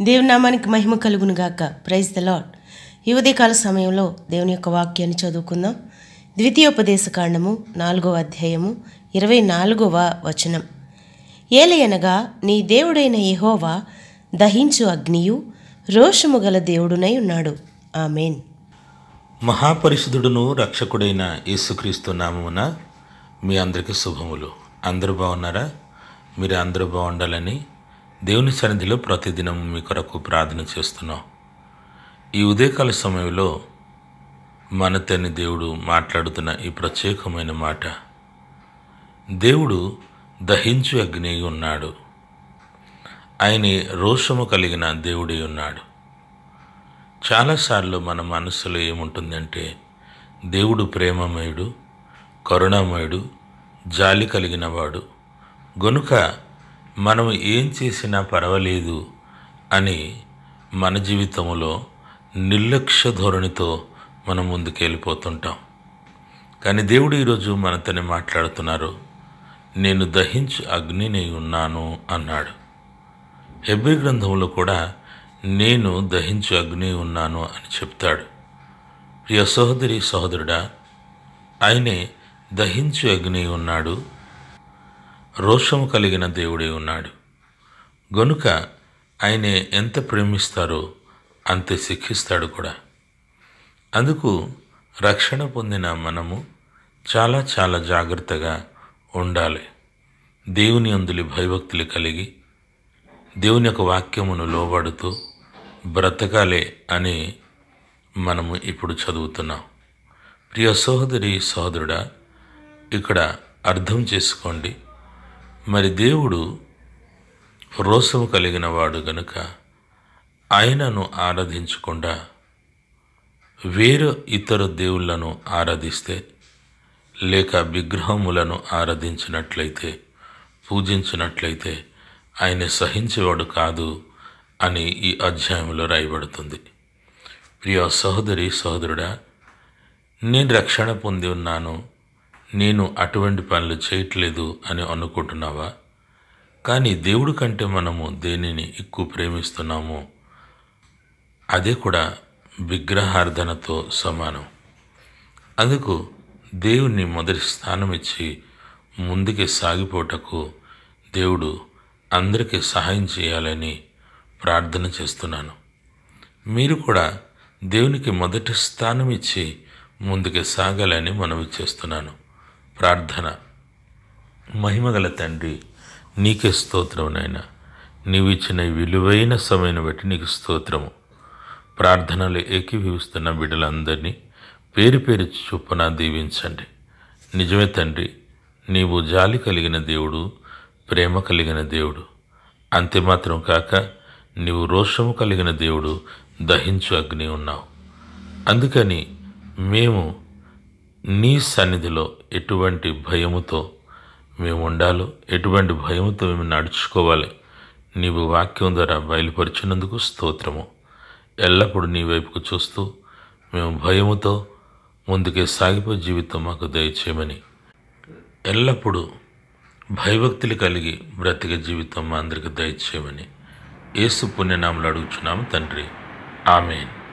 దేవునామానికి మహిమ కలుగును గాక. Praise the lord ఈ ఉదయకాల సమయంలో దేవుని యొక్క వాక్యాన్ని చదువుకుందాం. ద్వితీయోపదేశ కాండము నాలుగవ అధ్యాయము ఇరవై నాలుగవ వచనం. ఏలయనగా నీ దేవుడైన యహోవా దహించు అగ్నియు రోషము గల దేవుడునై ఉన్నాడు. ఆమెన్. మహాపరిశుద్ధుడును రక్షకుడైన యేసుక్రీస్తు నామమున మీ అందరికీ శుభములు. అందరూ బాగున్నారా? మీరు అందరూ బాగుండాలని దేవుని సన్నిధిలో ప్రతిదినం మీ కొరకు ప్రార్థన చేస్తున్నాం. ఈ ఉదయకాల సమయంలో మన తన్ని దేవుడు మాట్లాడుతున్న ఈ ప్రత్యేకమైన మాట. దేవుడు దహించు అగ్ని ఉన్నాడు. ఆయన రోషము కలిగిన దేవుడై ఉన్నాడు. చాలాసార్లు మన మనసులో ఏముంటుందంటే దేవుడు ప్రేమమయుడు కరుణామయుడు జాలి కలిగినవాడు గనుక మనం ఏం చేసినా పర్వాలేదు అని మన జీవితంలో నిర్లక్ష్య ధోరణితో మనం ముందుకెళ్ళిపోతుంటాం. కానీ దేవుడు ఈరోజు మనతోనే మాట్లాడుతున్నారు. నేను దహించు అగ్నిని ఉన్నాను అన్నాడు. హెబ్రి గ్రంథంలో కూడా నేను దహించు అగ్ని ఉన్నాను అని చెప్తాడు. ప్రియ సహోదరి సహోదరుడా ఆయనే దహించు అగ్ని ఉన్నాడు. రోషము కలిగిన దేవుడే ఉన్నాడు. గనుక ఆయనే ఎంత ప్రేమిస్తారో అంతే శిక్షిస్తాడు కూడా. అందుకు రక్షణ పొందిన మనము చాలా చాలా జాగ్రత్తగా ఉండాలి. దేవుని అందులి భయభక్తులు కలిగి దేవుని యొక్క వాక్యమును లోబడుతూ బ్రతకాలే అని మనము ఇప్పుడు చదువుతున్నాం. ప్రియ సహోదరి సహోదరుడా ఇక్కడ అర్థం చేసుకోండి. మరి దేవుడు రోసము కలిగిన వాడు గనుక ఆయనను ఆరాధించకుండా వేరు ఇతర దేవుళ్ళను ఆరాధిస్తే లేక విగ్రహములను ఆరాధించినట్లయితే పూజించినట్లయితే ఆయన సహించేవాడు కాదు అని ఈ అధ్యాయంలో రాయబడుతుంది. ప్రియ సహోదరి సహోదరుడా నేను రక్షణ పొంది ఉన్నాను. నేను అటువంటి పనులు చేయట్లేదు అని అనుకుంటున్నావా? కానీ దేవుడి కంటే మనము దేనిని ఎక్కువ ప్రేమిస్తున్నామో అదే కూడా విగ్రహార్థనతో సమానం. అందుకు దేవుని మొదటి స్థానం ఇచ్చి ముందుకి సాగిపోటకు దేవుడు అందరికీ సహాయం చేయాలని ప్రార్థన చేస్తున్నాను. మీరు కూడా దేవునికి మొదటి స్థానం ఇచ్చి ముందుకు సాగాలని మనవి చేస్తున్నాను. ప్రార్థన. మహిమగల తండ్రి నీకే స్తోత్రం నాయన. నీవు ఇచ్చిన విలువైన సమయం బట్టి నీకు స్తోత్రము. ప్రార్థనలు ఏకీభవిస్తున్న బిడ్డలందరినీ పేరు పేరు చొప్పున దీవించండి. నిజమే తండ్రి నీవు జాలి కలిగిన దేవుడు ప్రేమ కలిగిన దేవుడు. అంతే మాత్రం కాక నీవు రోషము కలిగిన దేవుడు దహించు అగ్ని ఉన్నావు. అందుకని మేము నీ సన్నిధిలో ఎటువంటి భయముతో మేము ఉండాలో ఎటువంటి భయముతో మేము నడుచుకోవాలి నీవు వాక్యం ద్వారా బయలుపరిచినందుకు స్తోత్రము. ఎల్లప్పుడూ నీ వైపుకు చూస్తూ మేము భయముతో ముందుకే సాగిపోయే జీవితం మాకు దయచేయమని. ఎల్లప్పుడూ భయభక్తులు కలిగి బ్రతికే జీవితం మా అందరికి దయచేయమని. ఏసు పుణ్యనామలు అడుగుచున్నాము తండ్రి. ఆమెన్.